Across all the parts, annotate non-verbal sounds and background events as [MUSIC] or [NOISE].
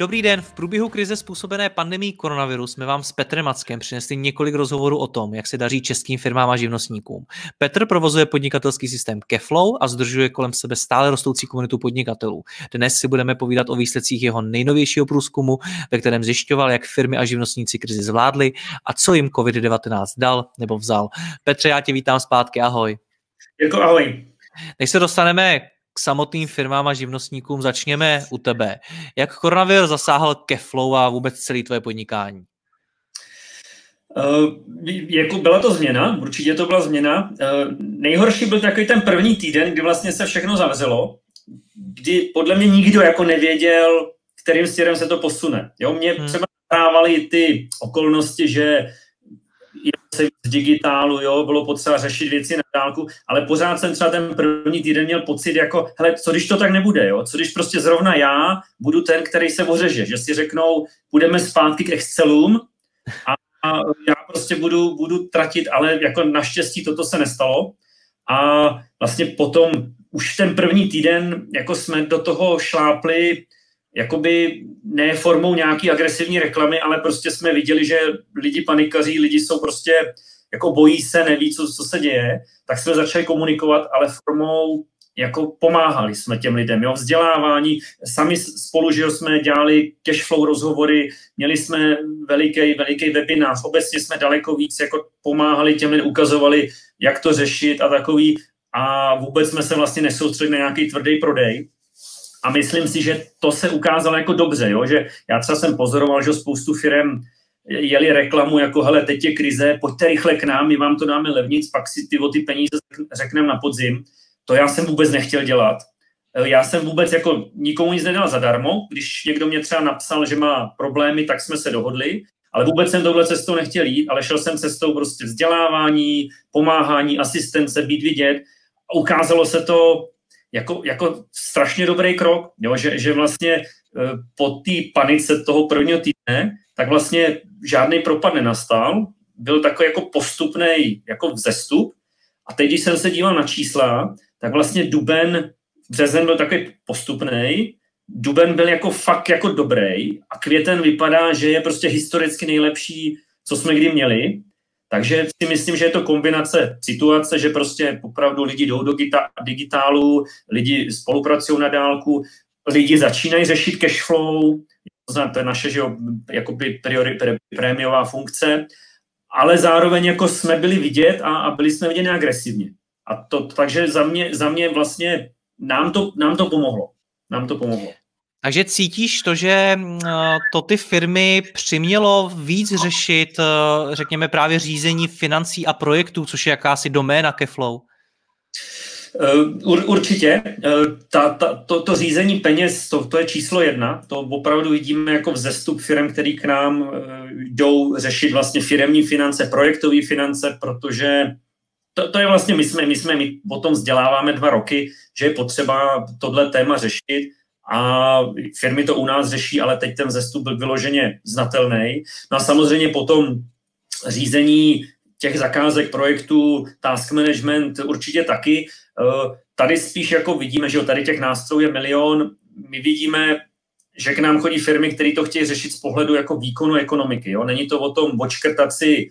Dobrý den. V průběhu krize způsobené pandemí koronaviru jsme vám s Petrem Mackem přinesli několik rozhovorů o tom, jak se daří českým firmám a živnostníkům. Petr provozuje podnikatelský systém Keflow a zdržuje kolem sebe stále rostoucí komunitu podnikatelů. Dnes si budeme povídat o výsledcích jeho nejnovějšího průzkumu, ve kterém zjišťoval, jak firmy a živnostníci krizi zvládli a co jim COVID-19 dal nebo vzal. Petře, já tě vítám zpátky, ahoj. Jako ahoj. Než se dostaneme k samotným firmám a živnostníkům, začněme u tebe. Jak koronavir zasáhl Keflow a vůbec celé tvoje podnikání? Uh, jako byla to změna, určitě to byla změna. Uh, nejhorší byl takový ten první týden, kdy vlastně se všechno zavřelo, kdy podle mě nikdo jako nevěděl, kterým směrem se to posune. Jo, mě hmm. třeba ty okolnosti, že se z digitálu, jo, bylo potřeba řešit věci na dálku, ale pořád jsem třeba ten první týden měl pocit jako, hele, co když to tak nebude, jo, co když prostě zrovna já budu ten, který se ořeže, že si řeknou, půjdeme zpátky k Excelům a, já prostě budu, budu tratit, ale jako naštěstí toto se nestalo. A vlastně potom už ten první týden, jako jsme do toho šlápli, jakoby ne formou nějaký agresivní reklamy, ale prostě jsme viděli, že lidi panikaří, lidi jsou prostě jako bojí se, neví, co, co se děje, tak jsme začali komunikovat, ale formou jako pomáhali jsme těm lidem, jo, vzdělávání, sami spolu, že jsme dělali cashflow rozhovory, měli jsme veliký, veliký webinář, obecně jsme daleko víc jako pomáhali těm lidem, ukazovali, jak to řešit a takový. A vůbec jsme se vlastně nesoustředili na nějaký tvrdý prodej, a myslím si, že to se ukázalo jako dobře, jo? že já třeba jsem pozoroval, že spoustu firm jeli reklamu jako, hele, teď je krize, pojďte rychle k nám, my vám to dáme levnic, pak si ty o ty peníze řekneme na podzim. To já jsem vůbec nechtěl dělat. Já jsem vůbec jako nikomu nic nedal zadarmo. Když někdo mě třeba napsal, že má problémy, tak jsme se dohodli, ale vůbec jsem touhle cestou nechtěl jít, ale šel jsem cestou prostě vzdělávání, pomáhání, asistence, být vidět. Ukázalo se to jako, jako strašně dobrý krok, jo, že, že vlastně e, po té panice toho prvního týdne, tak vlastně žádný propad nenastal, byl takový jako postupný jako vzestup. A teď, když jsem se díval na čísla, tak vlastně duben, březen byl takový postupný, duben byl jako fakt jako dobrý. A květen vypadá, že je prostě historicky nejlepší, co jsme kdy měli takže si myslím, že je to kombinace situace, že prostě opravdu lidi jdou do digitálu, lidi spolupracují na dálku, lidi začínají řešit cash flow, to je naše že jakoby priori, prémiová funkce, ale zároveň jako jsme byli vidět a, a byli jsme viděni agresivně. A to, takže za mě, za mě vlastně nám to, nám to pomohlo. Nám to pomohlo. Takže cítíš to, že mm, eh, to ty firmy přimělo víc řešit, eh, řekněme, právě řízení financí a projektů, což je jakási doména Keflow? Eh, ur, určitě. Ta, ta, to, to řízení peněz, to, to je číslo jedna. To opravdu vidíme jako vzestup firm, který k nám jdou řešit vlastně firemní finance, projektové finance, protože to, to je vlastně, my jsme, my jsme, my o tom vzděláváme dva roky, že je potřeba tohle téma řešit a firmy to u nás řeší, ale teď ten zestup byl vyloženě znatelný. No a samozřejmě potom řízení těch zakázek, projektů, task management určitě taky. Eh, tady spíš jako vidíme, že tady těch nástrojů je milion. My vidíme, že k nám chodí firmy, které to chtějí řešit z pohledu jako výkonu ekonomiky. Jo. Není to o tom očkrtat si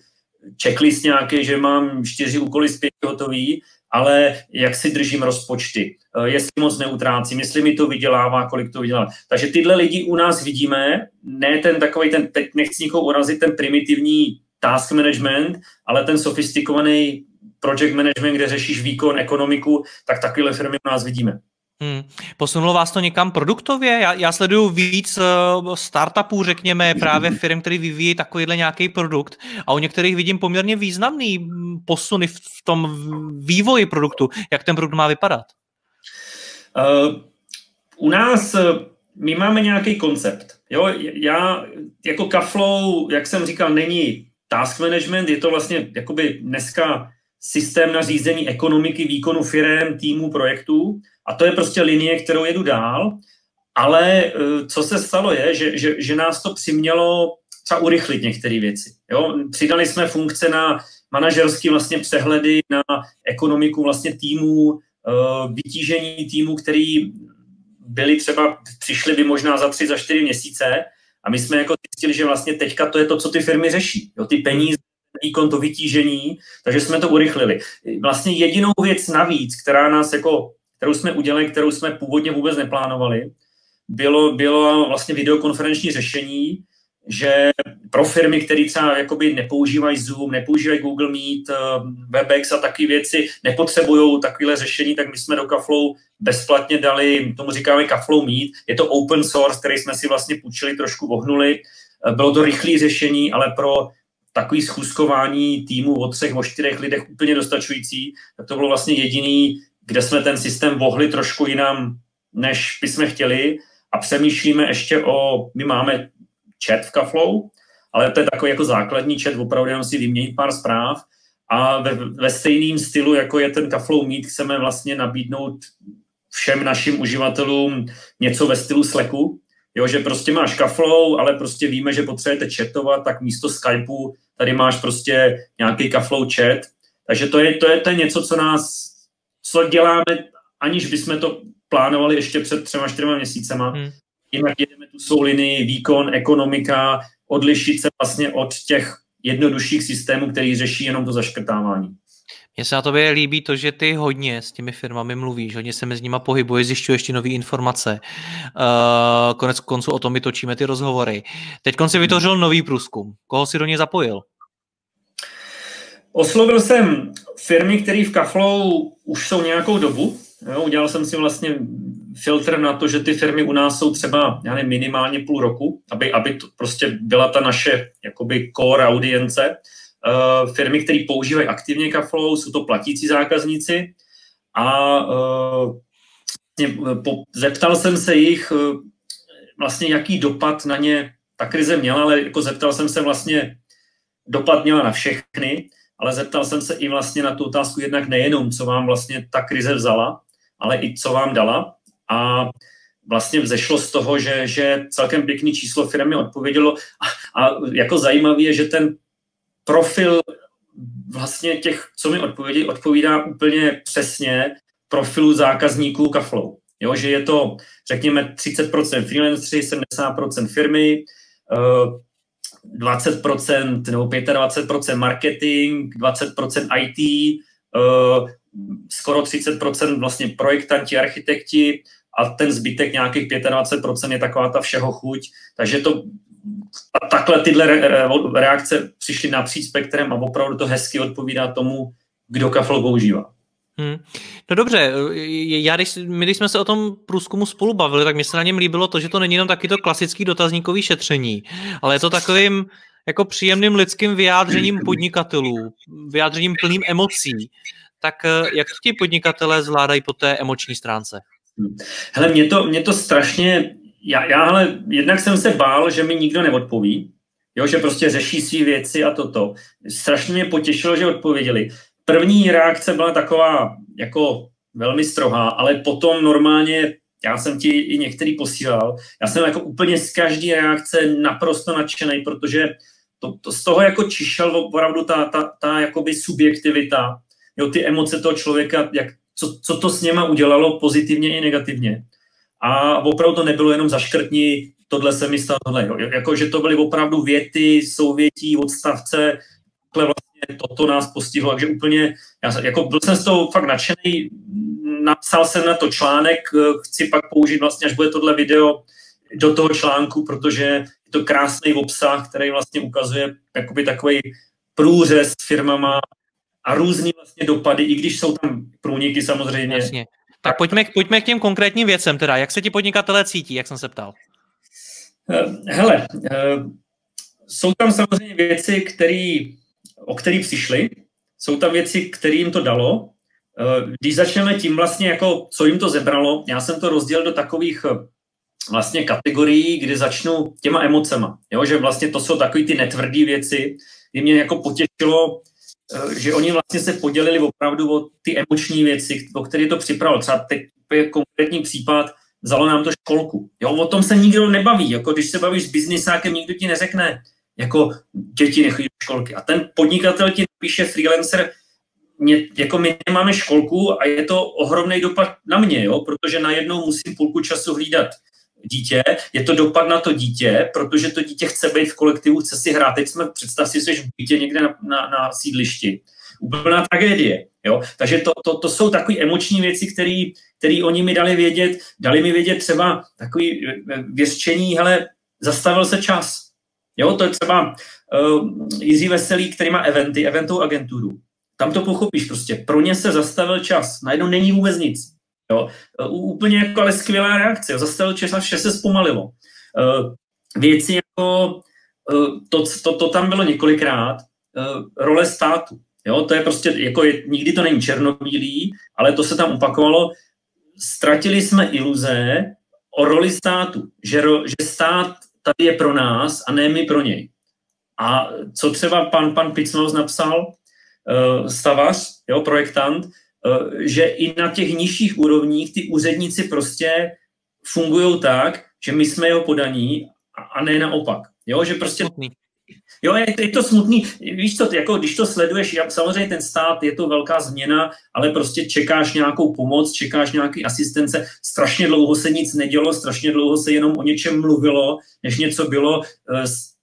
checklist nějaký, že mám čtyři úkoly zpět hotový, ale jak si držím rozpočty, eh, jestli moc neutrácím, jestli mi to vydělává, kolik to vydělá. Takže tyhle lidi u nás vidíme, ne ten takový, ten, teď nechci nikoho urazit, ten primitivní task management, ale ten sofistikovaný project management, kde řešíš výkon, ekonomiku, tak takové firmy u nás vidíme. Hmm. Posunulo vás to někam produktově? Já, já sleduju víc uh, startupů, řekněme, právě firm, který vyvíjí takovýhle nějaký produkt a u některých vidím poměrně významný hm, posuny v, v tom vývoji produktu. Jak ten produkt má vypadat? Uh, u nás uh, my máme nějaký koncept. Jo, já jako Kaflow, jak jsem říkal, není task management, je to vlastně jakoby dneska systém na řízení ekonomiky, výkonu firm, týmu, projektů a to je prostě linie, kterou jedu dál, ale eh, co se stalo je, že, že, že nás to přimělo třeba urychlit některé věci. Jo? Přidali jsme funkce na manažerský vlastně přehledy, na ekonomiku vlastně týmu, eh, vytížení týmu, který byli třeba, přišli by možná za tři, za čtyři měsíce a my jsme jako zjistili, že vlastně teďka to je to, co ty firmy řeší. Jo, ty peníze, výkon, to vytížení, takže jsme to urychlili. Vlastně jedinou věc navíc, která nás jako, kterou jsme udělali, kterou jsme původně vůbec neplánovali, bylo, bylo vlastně videokonferenční řešení, že pro firmy, které třeba jakoby nepoužívají Zoom, nepoužívají Google Meet, eh, WebEx a takové věci, nepotřebují takové řešení, tak my jsme do Kaflow bezplatně dali, tomu říkáme Kaflow Meet, je to open source, který jsme si vlastně půjčili, trošku vohnuli. Eh, bylo to rychlé řešení, ale pro takový schůzkování týmu o třech, o čtyřech lidech úplně dostačující, tak to bylo vlastně jediný, kde jsme ten systém vohli trošku jinam, než bychom chtěli. A přemýšlíme ještě o, my máme chat v Kaflow, ale to je takový jako základní chat, opravdu jenom si vyměnit pár zpráv. A ve, ve stejným stylu, jako je ten Kaflow Meet, chceme vlastně nabídnout všem našim uživatelům něco ve stylu Slacku, jo, že prostě máš Kaflow, ale prostě víme, že potřebujete chatovat, tak místo Skypeu tady máš prostě nějaký Kaflow chat, takže to je, to je, to je něco, co nás, co děláme, aniž bychom to plánovali ještě před třema, čtyřma měsícema, hmm. Jinak jedeme tu svou linii, výkon, ekonomika, odlišit se vlastně od těch jednodušších systémů, který řeší jenom to zaškrtávání. Mně se na tobě líbí to, že ty hodně s těmi firmami mluvíš, hodně se mezi nimi pohybuje, zjišťuješ ještě nové informace. Uh, konec konců o tom my točíme ty rozhovory. Teď si vytvořil nový průzkum. Koho si do něj zapojil? Oslovil jsem firmy, které v Kaflow už jsou nějakou dobu. Jo, udělal jsem si vlastně filtr na to, že ty firmy u nás jsou třeba já nevím, minimálně půl roku, aby, aby to prostě byla ta naše jakoby core audience. Uh, firmy, které používají aktivně Kaflow, jsou to platící zákazníci. A uh, po, zeptal jsem se jich uh, vlastně, jaký dopad na ně ta krize měla, ale jako zeptal jsem se vlastně, dopad měla na všechny, ale zeptal jsem se i vlastně na tu otázku jednak nejenom, co vám vlastně ta krize vzala, ale i co vám dala. A vlastně vzešlo z toho, že, že celkem pěkný číslo firmy odpovědělo. A, a jako zajímavé je, že ten profil vlastně těch, co mi odpovědí, odpovídá úplně přesně profilu zákazníků Kaflow. Jo, že je to, řekněme, 30% freelanceri, 70% firmy, 20% eh, nebo 25% marketing, 20% IT, eh, skoro 30% vlastně projektanti, architekti, a ten zbytek nějakých 25% je taková ta všeho chuť. Takže to a takhle tyhle reakce přišly napříč spektrem a opravdu to hezky odpovídá tomu, kdo kafel používá. Hmm. No dobře, já když, my když jsme se o tom průzkumu spolu bavili, tak mi se na něm líbilo to, že to není jenom taky to klasický dotazníkový šetření, ale je to takovým jako příjemným lidským vyjádřením podnikatelů, vyjádřením plným emocí. Tak eh, jak ti podnikatelé zvládají po té emoční stránce? Hele, mě to, mě to strašně, já, já hele, jednak jsem se bál, že mi nikdo neodpoví, jo, že prostě řeší své věci a toto. Strašně mě potěšilo, že odpověděli. První reakce byla taková jako velmi strohá, ale potom normálně, já jsem ti i některý posílal, já jsem jako úplně z každé reakce naprosto nadšený, protože to, to z toho jako čišel opravdu ta, ta, ta jakoby subjektivita, jo, ty emoce toho člověka, jak co, co to s něma udělalo pozitivně i negativně. A opravdu to nebylo jenom zaškrtní, tohle se mi stalo, tohle. Jo. Jako, že to byly opravdu věty, souvětí, odstavce, takhle vlastně toto nás postihlo, takže úplně, já, jako byl jsem z toho fakt nadšený, napsal jsem na to článek, chci pak použít vlastně, až bude tohle video, do toho článku, protože je to krásný obsah, který vlastně ukazuje jakoby takový průřez s firmama, a různý vlastně dopady, i když jsou tam průniky samozřejmě. Jasně. Tak pojďme, pojďme k těm konkrétním věcem teda. Jak se ti podnikatelé cítí, jak jsem se ptal? Eh, hele, eh, jsou tam samozřejmě věci, který, o které přišly, jsou tam věci, které jim to dalo. Eh, když začneme tím vlastně, jako, co jim to zebralo, já jsem to rozdělil do takových vlastně kategorií, kdy začnu těma emocema. Jo? Že vlastně to jsou takové ty netvrdé věci, kdy mě jako potěšilo, že oni vlastně se podělili opravdu o ty emoční věci, o které to připravil. Třeba teď je konkrétní případ, vzalo nám to školku. Jo, o tom se nikdo nebaví. Jako když se bavíš s biznisákem, nikdo ti neřekne, jako děti nechodí do školky. A ten podnikatel ti píše freelancer, mě, jako my nemáme školku a je to ohromný dopad na mě, jo, protože najednou musím půlku času hlídat dítě, je to dopad na to dítě, protože to dítě chce být v kolektivu, chce si hrát. Teď jsme, představ si, že v bytě někde na, na, na sídlišti. Úplná tragédie. Jo? Takže to, to, to jsou takové emoční věci, které oni mi dali vědět. Dali mi vědět třeba takový věřčení, hele, zastavil se čas. Jo, to je třeba uh, Jiří Veselý, který má eventy, eventovou agenturu. Tam to pochopíš prostě. Pro ně se zastavil čas. Najednou není vůbec nic. Jo. Uh, úplně jako ale skvělá reakce. Zastavil čas a vše se zpomalilo. Uh, věci jako uh, to, to, to tam bylo několikrát. Role státu. Jo, to je prostě, jako je, nikdy to není černobílý, ale to se tam opakovalo. Ztratili jsme iluze o roli státu, že, ro, že stát tady je pro nás a ne my pro něj. A co třeba pan, pan Picnos napsal, stavař, jo, projektant, že i na těch nižších úrovních ty úředníci prostě fungují tak, že my jsme jeho podaní a, ne naopak. Jo, že prostě Jo, je to, je to smutný. Víš co, jako když to sleduješ, samozřejmě ten stát je to velká změna, ale prostě čekáš nějakou pomoc, čekáš nějaký asistence. Strašně dlouho se nic nedělo, strašně dlouho se jenom o něčem mluvilo, než něco bylo.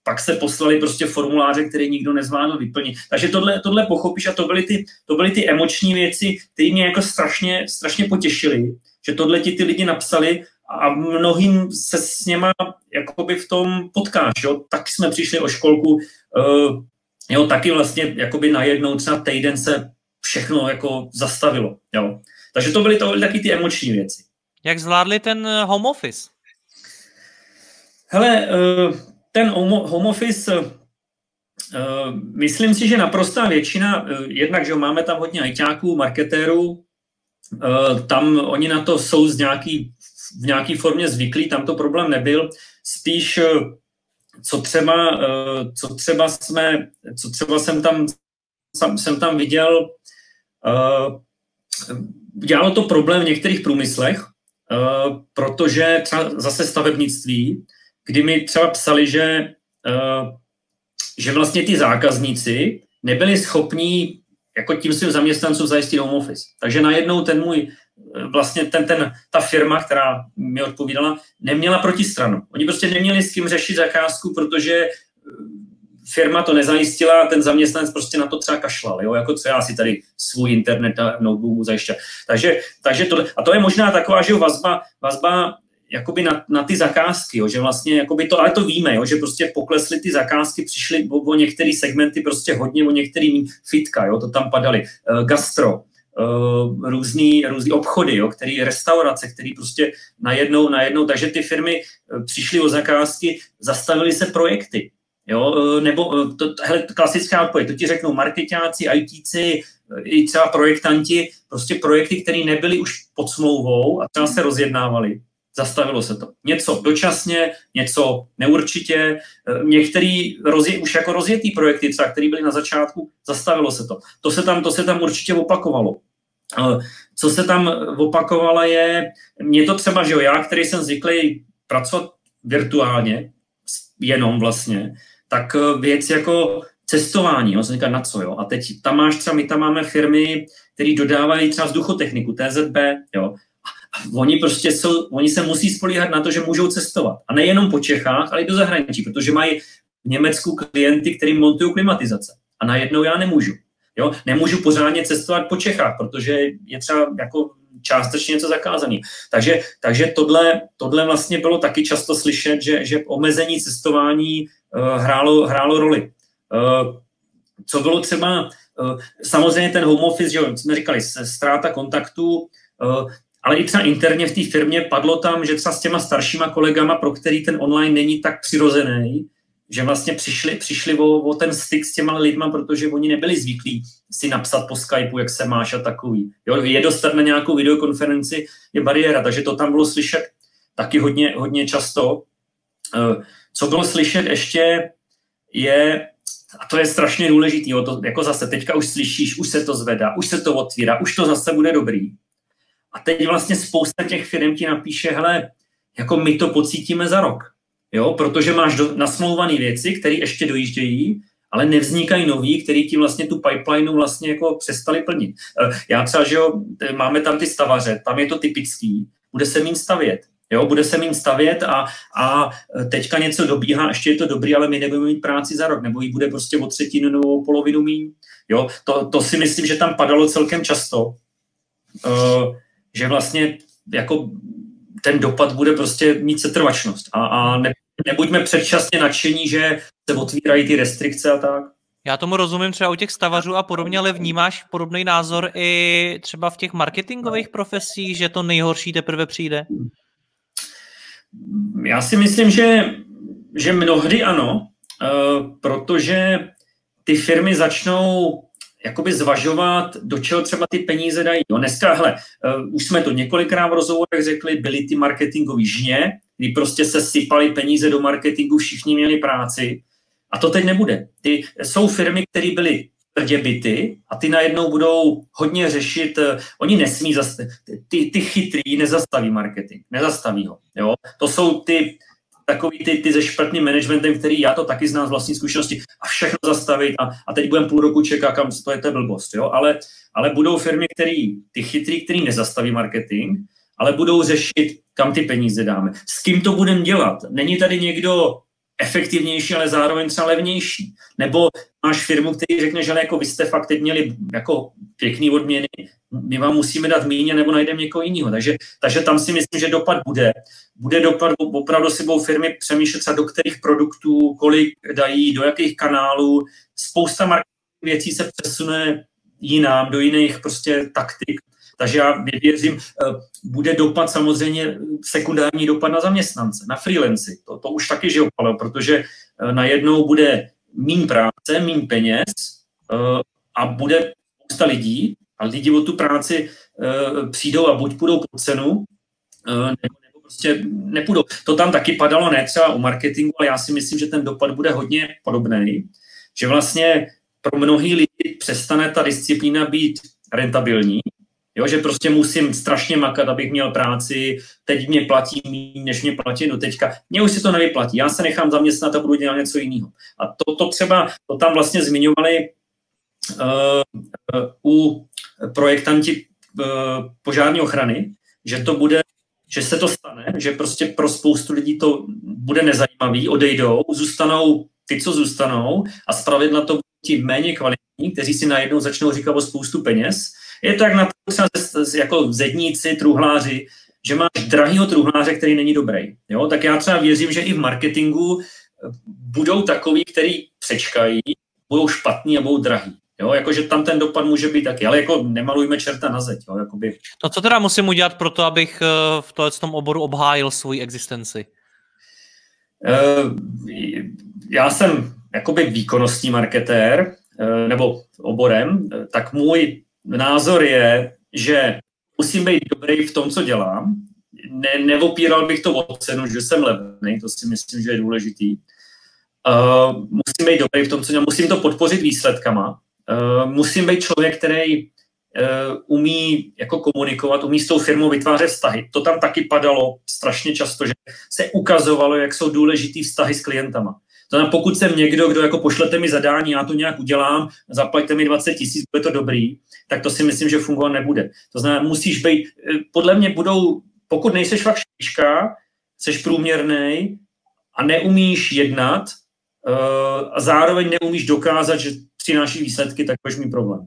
Pak se poslali prostě formuláře, které nikdo nezvládl vyplnit. Takže tohle, tohle pochopíš a to byly ty, to byly ty emoční věci, které mě jako strašně, strašně potěšily, že tohle ti ty lidi napsali a mnohým se s něma jakoby v tom potkáš, jo. Tak jsme přišli o školku, uh, jo, taky vlastně jakoby najednou třeba týden se všechno jako zastavilo, jo. Takže to byly, to byly taky ty emoční věci. Jak zvládli ten eh, home office? Hele, uh, ten home office, uh, myslím si, že naprostá většina, uh, jednak, že máme tam hodně ajťáků, marketérů, tam oni na to jsou z nějaký v nějaké formě zvyklí, tam to problém nebyl. Spíš, eh, co třeba, eh, co třeba, jsme, co třeba jsem, tam, jsem tam viděl, eh, dělalo to problém v některých průmyslech, protože třeba zase stavebnictví, kdy mi třeba psali, že, že vlastně ty zákazníci nebyli schopní jako tím svým zaměstnancům zajistit home office. Takže najednou ten můj vlastně ten, ten, ta firma, která mi odpovídala, neměla protistranu. Oni prostě neměli s kým řešit zakázku, protože eh, firma to nezajistila ten zaměstnanec prostě na to třeba kašlal, jo? jako co já si tady svůj internet a notebooku zajišťa. Takže, takže to, a to je možná taková, že vazba, vazba jakoby na, na ty zakázky, jo, že vlastně jakoby to, ale to víme, jo, že prostě poklesly ty zakázky, přišly o, o některé segmenty prostě hodně, o některý fitka, jo, to tam padaly, uh, gastro, uh, různý, různý obchody, jo, který restaurace, který prostě najednou, najednou, takže ty firmy eh, přišly o zakázky, zastavily se projekty, jo, nebo to, hele, klasická odpověď, to ti řeknou marketáci, ITci, i třeba projektanti, prostě projekty, které nebyly už pod smlouvou a třeba se rozjednávaly, zastavilo se to. Něco dočasně, něco neurčitě, některý rozje, už jako rozjetý projekty, třeba, které byly na začátku, zastavilo se to. To se tam, to se tam určitě opakovalo. Co se tam opakovalo je, mě to třeba, že jo, já, který jsem zvyklý pracovat virtuálně, jenom vlastně, tak eh, věc jako cestování, jo, jsem říkal, na co, jo, a teď tam máš třeba, my tam máme firmy, které dodávají třeba vzduchotechniku, TZB, jo, oni prostě jsou, oni se musí spolíhat na to, že můžou cestovat. A nejenom po Čechách, ale i do zahraničí, protože mají v Německu klienty, kterým montují klimatizace. A najednou já nemůžu. Jo? Nemůžu pořádně cestovat po Čechách, protože je třeba jako částečně něco zakázaný. Takže, takže tohle, tohle vlastně bylo taky často slyšet, že, že omezení cestování uh, hrálo, hrálo roli. Uh, co bylo třeba, uh, samozřejmě ten home office, že jsme říkali, ztráta kontaktu, uh, ale i třeba interně v té firmě padlo tam, že třeba s těma staršíma kolegama, pro který ten online není tak přirozený, že vlastně přišli, přišli o, o ten styk s těma lidma, protože oni nebyli zvyklí si napsat po Skypeu, jak se máš a takový. Jo, je dostat na nějakou videokonferenci je bariéra, takže to tam bylo slyšet taky hodně, hodně často. Eh, co bylo slyšet ještě je, a to je strašně důležité, to jako zase teďka už slyšíš, už se to zvedá, už se to otvírá, už to zase bude dobrý. A teď vlastně spousta těch firm ti napíše, hele, jako my to pocítíme za rok Jo, protože máš do, nasmlouvané věci, které ještě dojíždějí, ale nevznikají noví, který ti vlastně tu pipeline vlastně jako přestali plnit. Já třeba, že jo, máme tam ty stavaře, tam je to typický, bude se mín stavět. Jo, bude se mín stavět a, a teďka něco dobíhá, ještě je to dobrý, ale my nebudeme mít práci za rok, nebo jí bude prostě o třetinu nebo polovinu míň. Jo, to, to si myslím, že tam padalo celkem často, uh, že vlastně jako ten dopad bude prostě mít setrvačnost a, a ne, nebuďme předčasně nadšení, že se otvírají ty restrikce a tak. Já tomu rozumím třeba u těch stavařů a podobně, ale vnímáš podobný názor i třeba v těch marketingových profesích, že to nejhorší teprve přijde? Já si myslím, že, že mnohdy ano, eh, protože ty firmy začnou jakoby zvažovat, do čeho třeba ty peníze dají. No dneska, hele, uh, už jsme to několikrát v rozhovorech řekli, byly ty marketingové žně, kdy prostě se sypaly peníze do marketingu, všichni měli práci. A to teď nebude. Ty, jsou firmy, které byly tvrdě byty a ty najednou budou hodně řešit, uh, oni nesmí, zast, ty, ty chytrý nezastaví marketing, nezastaví ho. Jo? To jsou ty takový ty, ty ze špatným managementem, který já to taky znám z vlastní zkušenosti a všechno zastavit a, a teď budeme půl roku čekat, kam to je to blbost, jo? Ale, ale budou firmy, který, ty chytrý, který nezastaví marketing, ale budou řešit, kam ty peníze dáme. S kým to budeme dělat? Není tady někdo efektivnější, ale zároveň třeba levnější. Nebo máš firmu, který řekne, že jako vy jste fakt teď měli jako pěkný odměny, my vám musíme dát míně nebo najdeme někoho jiného. Takže, takže tam si myslím, že dopad bude. Bude dopad, opravdu si budou firmy přemýšlet do kterých produktů, kolik dají, do jakých kanálů. Spousta marketing věcí se přesune jinam, do jiných prostě taktik. Takže já věřím, eh, bude dopad samozřejmě sekundární dopad na zaměstnance, na freelancy. To, to už taky žijou, protože eh, najednou bude mín práce, mín peněz eh, a bude spousta lidí a lidi o tu práci přijdou a buď půjdou po cenu, nebo, nebo prostě nepůjdou. To tam taky padalo ne třeba u marketingu, ale já si myslím, že ten dopad bude hodně podobný, že vlastně pro mnohý lidi přestane ta disciplína být rentabilní Jo, že prostě musím strašně makat, abych měl práci, teď mě platí méně, než mě platí do teďka. Mně už si to nevyplatí, já se nechám zaměstnat a budu dělat něco jiného. A to, to třeba, to tam vlastně zmiňovali uh, uh, u projektanti uh, požární ochrany, že to bude, že se to stane, že prostě pro spoustu lidí to bude nezajímavý, odejdou, zůstanou ty, co zůstanou a zpravidla to ti méně kvalitní, kteří si najednou začnou říkat o spoustu peněz je to jak na jako zedníci, truhláři, že máš drahýho truhláře, který není dobrý. Jo? Tak já třeba věřím, že i v marketingu eh, budou takový, který přečkají, budou špatní a budou drahý. Jo, jakože tam ten dopad může být taky, ale jako nemalujme čerta na zeď. Jo, jakoby. No co teda musím udělat pro to, abych eh, v tom oboru obhájil svoji existenci? Uh, já jsem jakoby výkonnostní marketér, uh, nebo oborem, tak můj názor je, že musím být dobrý v tom, co dělám. Ne, neopíral bych to o cenu, že jsem levný, to si myslím, že je důležitý. Uh, musím být dobrý v tom, co dělám. Musím to podpořit výsledkama. Uh, musím být člověk, který uh, umí jako komunikovat, umí s tou firmou vytvářet vztahy. To tam taky padalo strašně často, že se ukazovalo, jak jsou důležitý vztahy s klientama. To znamená, pokud jsem někdo, kdo jako pošlete mi zadání, já to nějak udělám, zaplaťte mi 20 tisíc, bude to dobrý, tak to si myslím, že fungovat nebude. To znamená, musíš být, eh, podle mě budou, pokud nejseš fakt špička, jsi průměrný a neumíš jednat a zároveň neumíš dokázat, že přináší výsledky, tak budeš mít problém.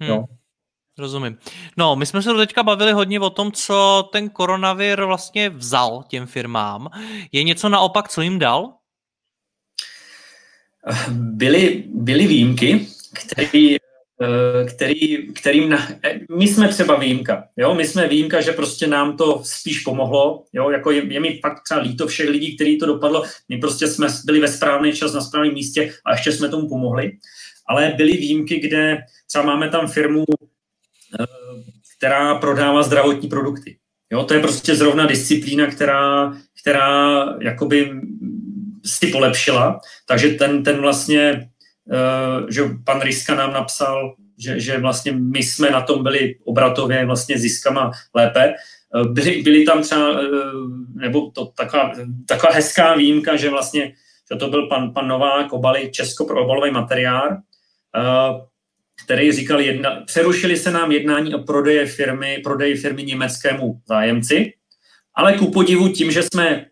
Hmm. Jo. Rozumím. No, my jsme se teďka bavili hodně o tom, co ten koronavir vlastně vzal těm firmám. Je něco naopak, co jim dal? byly, byly výjimky, který, eh, který, kterým na, my jsme třeba výjimka, jo? my jsme výjimka, že prostě nám to spíš pomohlo, jo? jako je, je mi fakt třeba líto všech lidí, který to dopadlo, my prostě jsme byli ve správný čas na správném místě a ještě jsme tomu pomohli, ale byly výjimky, kde třeba máme tam firmu, eh, která prodává zdravotní produkty. Jo, to je prostě zrovna disciplína, která, která jakoby si polepšila, takže ten, ten vlastně, uh, že pan Ryska nám napsal, že, že vlastně my jsme na tom byli obratově vlastně ziskama lépe. Byly, byly tam třeba, nebo to taková, taková hezká výjimka, že vlastně že to byl pan, pan Novák, obaly Česko pro obalový materiál, který říkal, jedna, přerušili se nám jednání o prodeje firmy, prodeji firmy německému zájemci, ale ku podivu tím, že jsme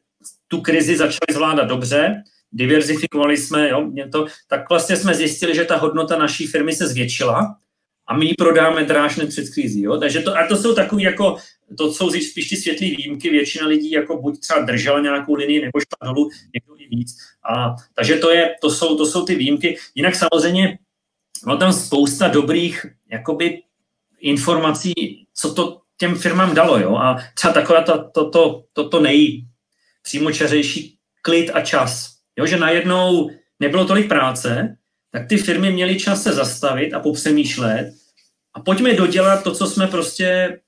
tu krizi začali zvládat dobře, diverzifikovali jsme, jo, to, tak vlastně jsme zjistili, že ta hodnota naší firmy se zvětšila a my ji prodáme dráž než před krizí. Jo? Takže to, a to jsou takové jako, to jsou spíš ty světlé výjimky, většina lidí jako buď třeba držela nějakou linii nebo šla dolů, někdo i víc. A, takže to, je, to, jsou, to jsou ty výjimky. Jinak samozřejmě bylo tam spousta dobrých jakoby informací, co to těm firmám dalo. Jo? A třeba takové to, to, to, to, to nej přímočařejší klid a čas. Jo? Že najednou nebylo tolik práce, tak ty firmy měly čas se zastavit a popřemýšlet a pojďme dodělat to, co jsme prostě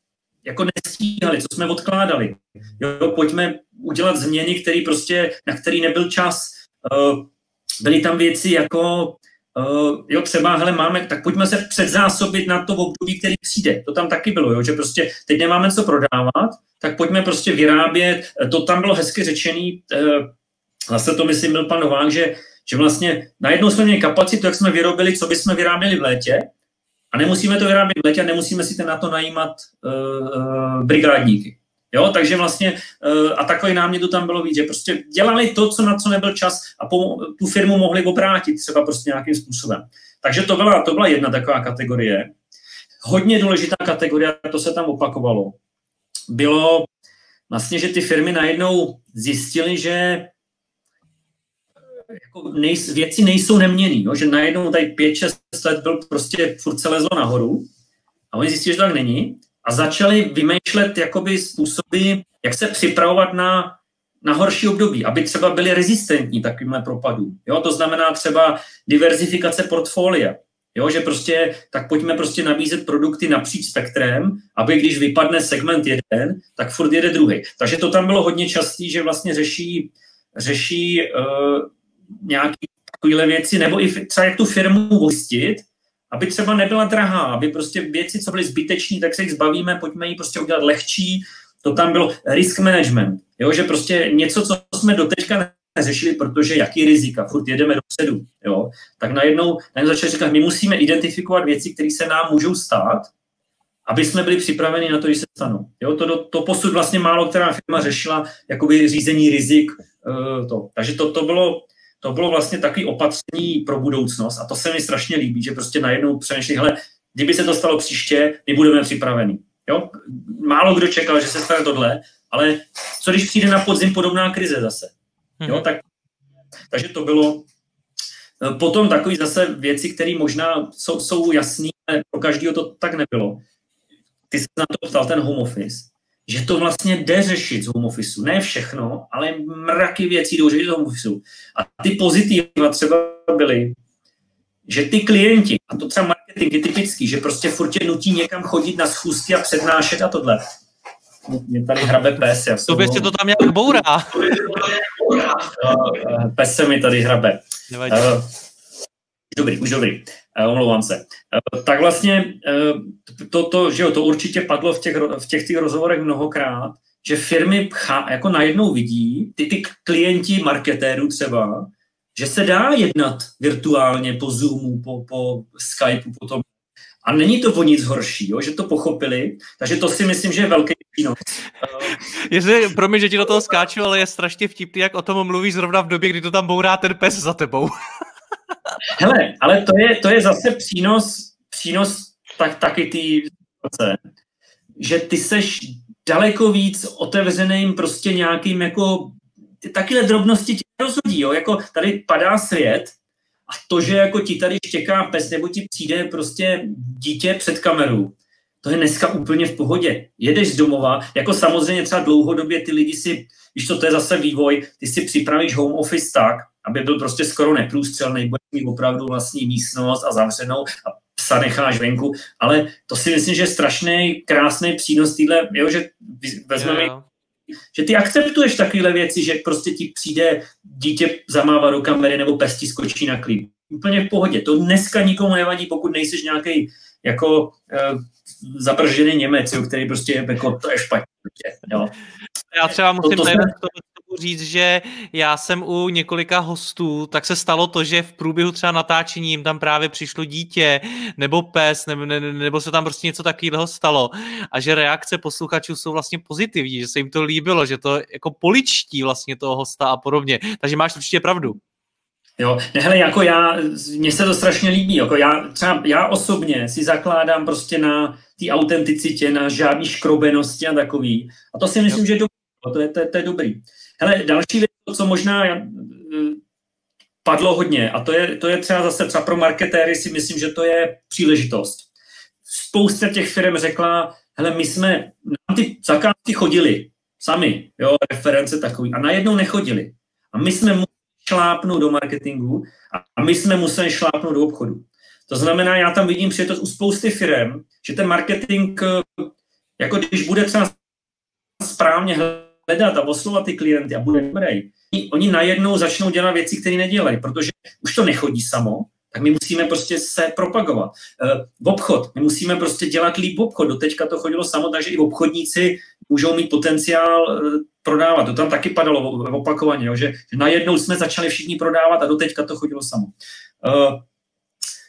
jako nestíhali, co jsme odkládali. Jo, pojďme udělat změny, který prostě, na který nebyl čas. Uh, byly tam věci jako, uh, jo, třeba, hele, máme, tak pojďme se předzásobit na to období, který přijde. To tam taky bylo, jo, že prostě teď nemáme co prodávat, tak pojďme prostě vyrábět. To tam bylo hezky řečený, uh, zase to myslím byl pan Novák, že že vlastně najednou jsme měli kapacitu, jak jsme vyrobili, co bychom vyráběli v létě, a nemusíme to vyrábět v létě a nemusíme si ten na to najímat uh, brigádníky. Jo, takže vlastně uh, a takový námět tu tam bylo víc, že prostě dělali to, co na co nebyl čas a po, tu firmu mohli obrátit třeba prostě nějakým způsobem. Takže to byla, to byla jedna taková kategorie. Hodně důležitá kategorie, to se tam opakovalo, bylo vlastně, že ty firmy najednou zjistily, že jako nejs, věci nejsou neměný, jo? že najednou tady 5-6 let byl prostě furt se lezlo nahoru a oni zjistili, že to tak není a začali vymýšlet jakoby způsoby, jak se připravovat na, na horší období, aby třeba byli rezistentní takovýmhle propadům. Jo? To znamená třeba diverzifikace portfolia. Jo, že prostě, tak pojďme prostě nabízet produkty napříč spektrem, aby když vypadne segment jeden, tak furt jede druhý. Takže to tam bylo hodně častý, že vlastně řeší, řeší uh, nějaké takovéhle věci, nebo i třeba jak tu firmu ujistit, aby třeba nebyla drahá, aby prostě věci, co byly zbytečné, tak se jich zbavíme, pojďme ji prostě udělat lehčí. To tam bylo risk management, jo, že prostě něco, co jsme doteďka neřešili, protože jaký rizika, furt jedeme dopředu, jo, tak najednou, najednou začali říkat, my musíme identifikovat věci, které se nám můžou stát, aby jsme byli připraveni na to, když se stanou. Jo, to, to posud vlastně málo která firma řešila, jakoby řízení rizik. Uh, to. Takže to, to bylo to bylo vlastně takový opatření pro budoucnost a to se mi strašně líbí, že prostě najednou přemýšlí, hele, kdyby se to stalo příště, my budeme připraveni. Jo? Málo kdo čekal, že se stane tohle, ale co když přijde na podzim podobná krize zase? Jo? Mhm. Tak, takže to bylo. Eh, potom takové zase věci, které možná jsou, jsou jasné, ale pro každého to tak nebylo. Ty jsi na to ptal ten home office že to vlastně jde řešit z home office. Ne všechno, ale mraky věcí jdou řešit z home office. A ty pozitiva třeba byly, že ty klienti, a to třeba marketing je typický, že prostě furt tě nutí někam chodit na schůzky a přednášet a tohle. Mě tady hrabe pes. Já to se to tam nějak bourá. [LAUGHS] pes se mi tady hrabe. Nevadí. Uh, dobrý, už dobrý. Uh, omlouvám se. Uh, tak vlastně uh, to, to, že jo, to určitě padlo v těch, v těch těch rozhovorech mnohokrát, že firmy chá, jako najednou vidí, ty, ty klienti marketérů třeba, že se dá jednat virtuálně po Zoomu, po, po Skypeu, po tom. A není to o nic horšího, že to pochopili, takže to si myslím, že je velký přínos. [LAUGHS] Jestli, promiň, že ti do toho skáču, ale je strašně vtipný, jak o tom mluvíš zrovna v době, kdy to tam bourá ten pes za tebou. [LAUGHS] Hele, ale to je, to je zase přínos, přínos tak, taky ty že ty seš daleko víc otevřeným prostě nějakým jako takové drobnosti tě rozhodí, jo? jako tady padá svět a to, že jako ti tady štěká pes nebo ti přijde prostě dítě před kameru, to je dneska úplně v pohodě. Jedeš z domova, jako samozřejmě třeba dlouhodobě ty lidi si, když to, to je zase vývoj, ty si připravíš home office tak, aby byl prostě skoro neprůstřelný, bude mít opravdu vlastní místnost a zavřenou a psa necháš venku, ale to si myslím, že je strašný, krásný přínos týhle, jo, že vezmeme, yeah. že ty akceptuješ takovéhle věci, že prostě ti přijde dítě zamává do kamery nebo pes ti skočí na klip. Úplně v pohodě. To dneska nikomu nevadí, pokud nejsiš nějaký jako uh, zabržený Němec, jo, který prostě jako to je špatně. Jo. Já třeba musím to, to, říct, že já jsem u několika hostů, tak se stalo to, že v průběhu třeba natáčení jim tam právě přišlo dítě, nebo pes, nebo, ne, nebo se tam prostě něco takového stalo. A že reakce posluchačů jsou vlastně pozitivní, že se jim to líbilo, že to jako poličtí vlastně toho hosta a podobně. Takže máš určitě pravdu. Jo, ne, hele, jako já, mně se to strašně líbí, jako já, třeba já osobně si zakládám prostě na té autenticitě, na žádný škrobenosti a takový. A to si myslím, jo. že je to je, to, je, to je dobrý. Hele, další věc, co možná eh, padlo hodně, a to je, to je třeba zase třeba pro marketéry si myslím, že to je příležitost. Spousta těch firm řekla, hele, my jsme, nám ty zakázky chodili sami, jo, reference takový, a najednou nechodili. A my jsme museli šlápnout do marketingu a my jsme museli šlápnout do obchodu. To znamená, já tam vidím příležitost u spousty firm, že ten marketing, eh, jako když bude třeba správně hledat a oslovat ty klienty a bude dobrý, oni najednou začnou dělat věci, které nedělají, protože už to nechodí samo, tak my musíme prostě se propagovat. Eh, v obchod, my musíme prostě dělat líp obchod. Do teďka to chodilo samo, takže i obchodníci můžou mít potenciál eh, prodávat. To tam taky padalo opakovaně, jo, že, že najednou jsme začali všichni prodávat a do teďka to chodilo samo.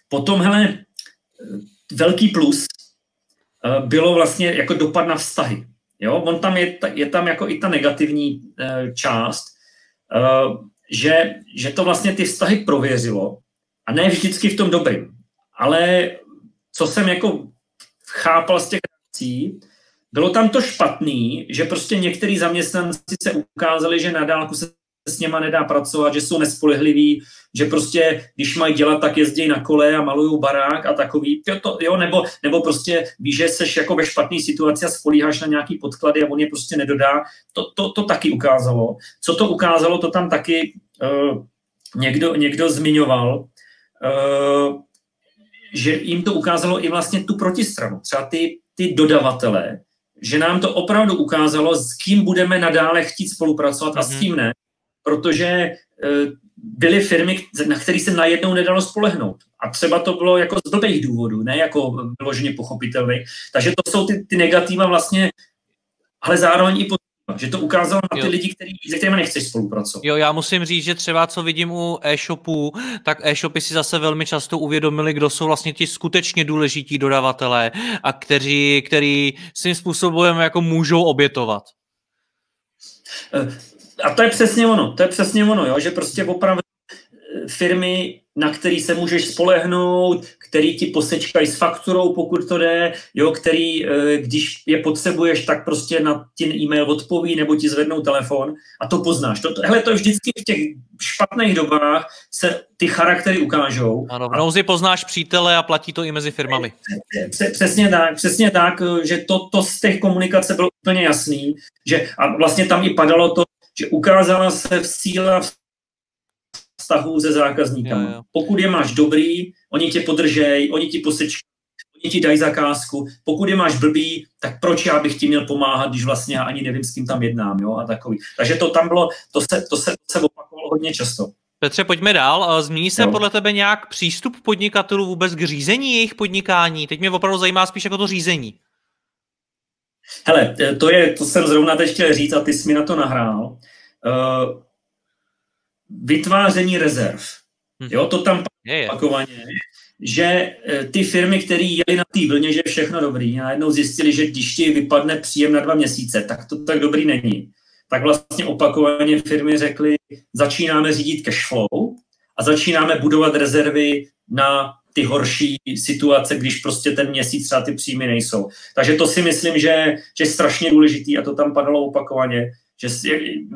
Potom, hele, velký plus eh, bylo vlastně jako dopad na vztahy. Jo? On tam je, je tam jako i ta negativní eh, část, eh, že, že to vlastně ty vztahy prověřilo a ne vždycky v tom dobrým. Ale co jsem jako chápal z těch reakcí, bylo tam to špatný, že prostě některý zaměstnanci se ukázali, že na dálku se s něma nedá pracovat, že jsou nespolehliví, že prostě, když mají dělat, tak jezdí na kole a malují barák a takový, jo, to, jo, nebo, nebo prostě víš, že seš jako ve špatné situaci a spolíháš na nějaký podklady a on je prostě nedodá. To, to, to taky ukázalo. Co to ukázalo, to tam taky uh, někdo, někdo zmiňoval, uh, že jim to ukázalo i vlastně tu protistranu. Třeba ty, ty dodavatele, že nám to opravdu ukázalo, s kým budeme nadále chtít spolupracovat mm-hmm. a s mhm. kým ne protože eh, byly firmy, na které se najednou nedalo spolehnout. A třeba to bylo jako z blbých důvodů, ne jako vyloženě pochopitelný. Takže to jsou ty, ty negativa vlastně, ale zároveň i že to ukázalo na ty jo. lidi, který, se kterými nechceš spolupracovat. Jo, já musím říct, že třeba co vidím u e-shopů, tak e-shopy si zase velmi často uvědomili, kdo jsou vlastně ti skutečně důležití dodavatelé a kteří, který svým způsobem jako můžou obětovat. Eh, a to je přesně ono, to je přesně ono, jo, že prostě opravdu eh, firmy, na který se můžeš spolehnout, který ti posečkají s fakturou, pokud to jde, jo, který, eh, když je potřebuješ, tak prostě na ten e-mail odpoví nebo ti zvednou telefon a to poznáš. To, hele, to je vždycky v těch špatných dobách se ty charaktery ukážou. Ano, v nouzi poznáš přítele a platí to i mezi firmami. Přesně tak, přesně tak, že to, to z těch komunikace bylo úplně jasný, že a vlastně tam i padalo to, že ukázala se v síla vztahu se. Jo, jo. Pokud je máš dobrý, oni tě podržej, oni ti posečkají, oni ti dají zakázku. Pokud je máš blbý, tak proč já bych ti měl pomáhat, když vlastně já ani nevím, s kým tam jednám, jo, a takový. Takže to tam bylo, to se, to se, to se opakovalo hodně často. Petře, pojďme dál. Změní se jo. podle tebe nějak přístup podnikatelů vůbec k řízení jejich podnikání? Teď mě opravdu zajímá spíš jako to řízení. Hele, eh, to, je, to jsem zrovna teď chtěl říct a ty jsi mi na to nahrál. Uh, vytváření rezerv. Hm. Jo, to tam opakovaně, že eh, ty firmy, které jeli na té vlně, že je všechno dobrý, a najednou zjistili, že když ti vypadne příjem na dva měsíce, tak to tak dobrý není. Tak vlastně opakovaně firmy řekly, začínáme řídit cash flow a začínáme budovat rezervy na ty horší situace, když prostě ten měsíc třeba ty příjmy nejsou. Takže to si myslím, že, že je strašně důležitý a to tam padalo opakovaně, že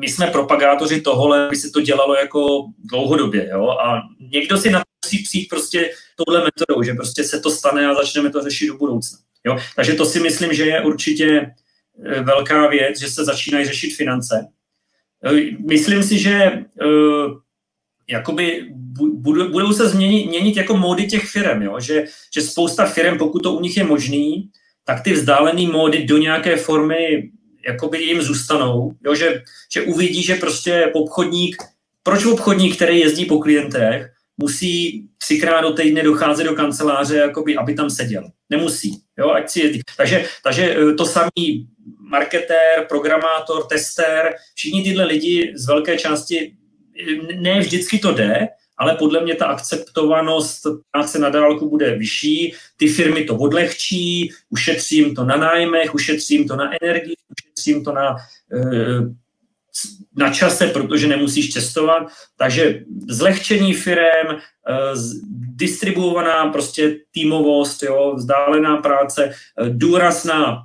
my jsme propagátoři tohle, aby se to dělalo jako dlouhodobě, jo, a někdo si na to musí přijít prostě touhle metodou, že prostě se to stane a začneme to řešit do budoucna, jo. Takže to si myslím, že je určitě e, velká věc, že se začínají řešit finance. E, myslím si, že e, jakoby budou, budou se změnit, měnit jako módy těch firm, jo? Že, že spousta firm, pokud to u nich je možný, tak ty vzdálené módy do nějaké formy jakoby jim zůstanou, jo? Že, že uvidí, že prostě obchodník, proč obchodník, který jezdí po klientech, musí třikrát do týdne docházet do kanceláře, jakoby, aby tam seděl. Nemusí, jo, ať si jezdí. Takže, takže eh, to samý marketér, programátor, tester, všichni tyhle lidi z velké části, ne vždycky to jde, ale podle mě ta akceptovanost práce na dálku bude vyšší, ty firmy to odlehčí, ušetřím to na nájmech, ušetřím to na energii, ušetřím to na, eh, na čase, protože nemusíš cestovat. Takže zlehčení firm, eh, distribuovaná prostě týmovost, jo, vzdálená práce, eh, důraz na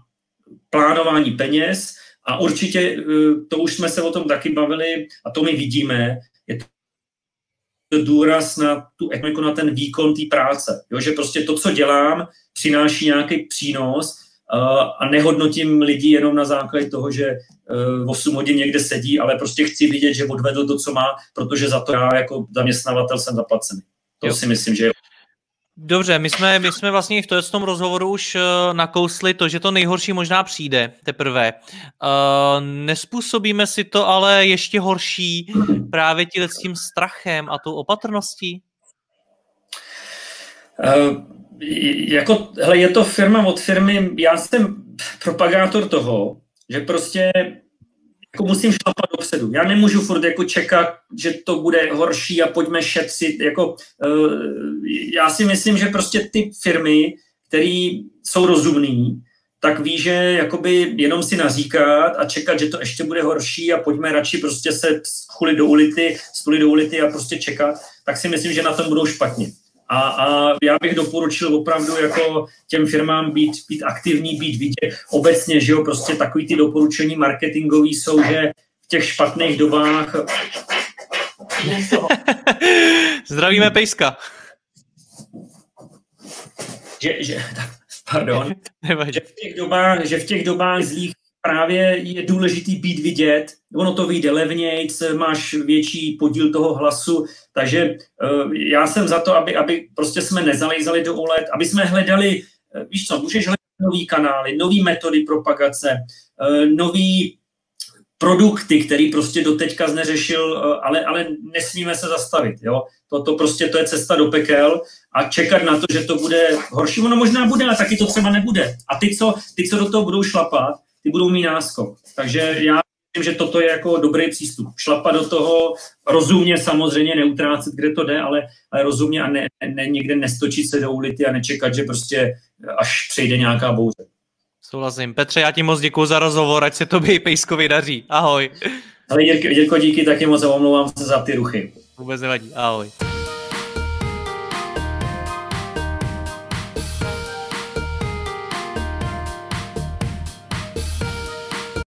plánování peněz a určitě, to už jsme se o tom taky bavili a to my vidíme, je důraz na tu ekonomiku, na ten výkon té práce. Jo? Že prostě to, co dělám, přináší nějaký přínos uh, a nehodnotím lidi jenom na základě toho, že uh, 8 hodin někde sedí, ale prostě chci vidět, že odvedl to, co má, protože za to já jako zaměstnavatel jsem zaplacený. To jo. si myslím, že je Dobře, my jsme, my jsme vlastně v tom rozhovoru už uh, nakousli to, že to nejhorší možná přijde teprve. Uh, nespůsobíme si to ale ještě horší právě tím, s tím strachem a tou opatrností? Uh, jako, hele, je to firma od firmy, já jsem propagátor toho, že prostě jako musím šlapat dopředu. Já nemůžu furt jako čekat, že to bude horší a pojďme šetřit. Jako, uh, já si myslím, že prostě ty firmy, které jsou rozumný, tak ví, že jakoby jenom si naříkat a čekat, že to ještě bude horší a pojďme radši prostě se chulit do ulity, stulit do ulity a prostě čekat, tak si myslím, že na tom budou špatně. A, a já bych doporučil opravdu jako těm firmám být, být aktivní, být vidět obecně, že jo, prostě takový ty doporučení marketingový jsou, že v těch špatných dobách [LAUGHS] Zdravíme Pejska. Že, že, [LAUGHS] pardon, že v, těch dobách, že v těch dobách zlých právě je důležitý být vidět, ono to vyjde levněji, máš větší podíl toho hlasu, takže uh, já jsem za to, aby, aby prostě jsme nezalejzali do OLED, aby jsme hledali, uh, víš co, můžeš hledat nový kanály, nové metody propagace, uh, nový produkty, který prostě doteďka neřešil, ale, ale nesmíme se zastavit. Jo? To, to prostě to je cesta do pekel a čekat na to, že to bude horší. Ono možná bude, ale taky to třeba nebude. A ty, co, ty, co do toho budou šlapat, ty budou mít náskok. Takže já myslím, že toto je jako dobrý přístup. Šlapat do toho rozumně samozřejmě, neutrácet, kde to jde, ale, ale rozumně a ne, ne, někde nestočit se do ulity a nečekat, že prostě až přejde nějaká bouře. Souhlasím. Petře, já ti moc děkuji za rozhovor, ať se tobě i Pejskovi daří. Ahoj. Ale Jirko, Jirko, díky taky moc a omlouvám se za ty ruchy. Vůbec nevadí. Ahoj.